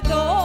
the door.